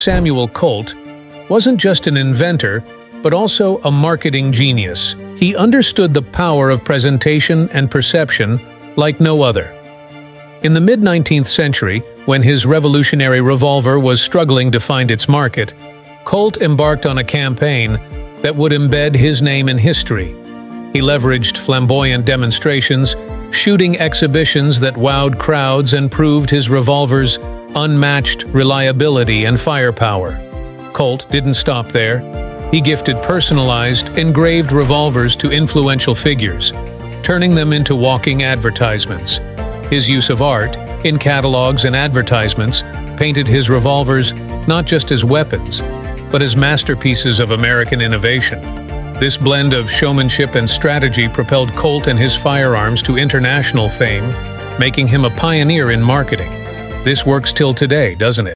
Samuel Colt wasn't just an inventor, but also a marketing genius. He understood the power of presentation and perception like no other. In the mid-19th century, when his revolutionary revolver was struggling to find its market, Colt embarked on a campaign that would embed his name in history. He leveraged flamboyant demonstrations, shooting exhibitions that wowed crowds and proved his revolver's unmatched reliability and firepower. Colt didn't stop there. He gifted personalized, engraved revolvers to influential figures, turning them into walking advertisements. His use of art, in catalogs and advertisements, painted his revolvers not just as weapons, but as masterpieces of American innovation. This blend of showmanship and strategy propelled Colt and his firearms to international fame, making him a pioneer in marketing. This works till today, doesn't it?